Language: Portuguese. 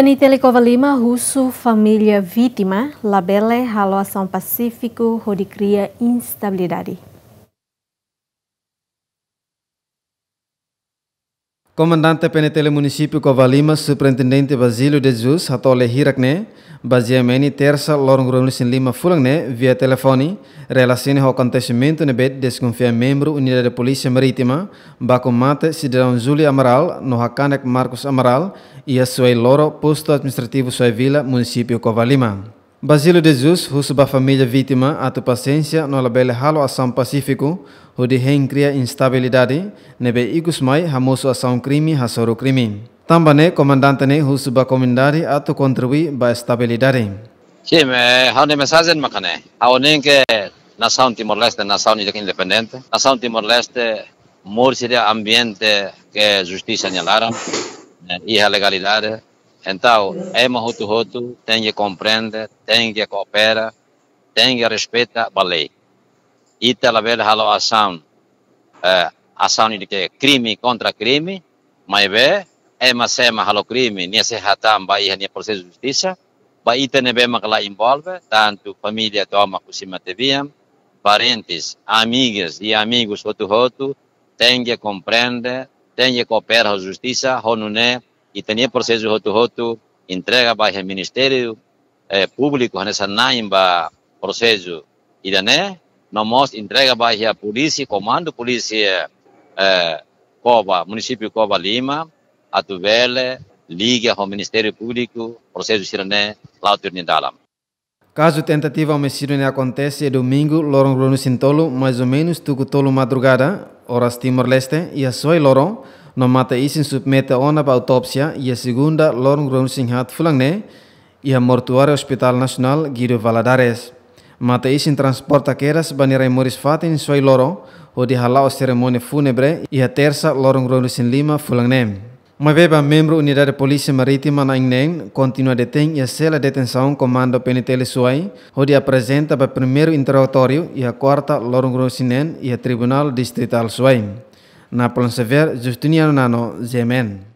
Penitele Lima, Russo, família vítima, labele, haloação pacífico, rodicria instabilidade. Comandante PNTL Município Covalima, Superintendente Basílio de Jesus, Hatole Hirakne, baseamento terça Lorong Ronusin Lima Fulangne, via telefone, relaciona ao acontecimento na bed desconfia membro Unidade de Polícia Marítima, Baco Mate, cidadão Júlio Amaral, no Hacanek Marcos Amaral, e a sua Loro, posto administrativo Sua Vila, Município Covalima. Basílio de Jesus, russo família vítima, ato paciência, no labele halo ação pacífico, onde cria instabilidade, nebe igus mai hamoso ação crime hasoro crime. Também comandante ne russo ba comunidade ato contribui ba estabilidade. Sim, há uma mensagem macane. Há nem que nação Timor-Leste, nação independente, nação Timor-Leste, morre ambiente que justiça anelaram e a legalidade então, é uma roto tem que compreender, tem que cooperar, tem que respeitar a lei. E vê a ação, é, ação de que crime contra crime, mas vê, é uma sema halo crime, nem se hatam, vai nem processo de justiça, vai ter nebe makala envolve, tanto família toma kusima teviam, parentes, amigas e amigos roto roto, tem que compreender, tem que cooperar a justiça, honune, e tinha processo roto-roto, entrega para o Ministério eh, Público nessa naimba processo e daí mostra entrega para a polícia, comando polícia eh, Cova, município Cova Lima, Atuvele, liga ao Ministério Público, processo sirene, lá autoridade. Caso tentativa homicídio acontece é domingo, Lorong Bruno Sintolo, mais ou menos, tudo tolo madrugada, horas Timor-Leste, e a sua Lorong, no mata isin submete ona para autópsia e a segunda grong singhat fulangne e a mortuário Hospital Nacional Guido Valadares. Mata isin transporta keras banira moris fatin soi loro o de halau cerimônia fúnebre e a terça lorong grong sin lima fulangne. Uma beba membro Unidade de Polícia Marítima na Ingnen continua detém e a cela de detenção Comando PNTL Suai, onde apresenta para primeiro interrogatório e a quarta Lorong Grosinen e a Tribunal Distrital Suai. Na Plonsever Justiniano Nano Zemen.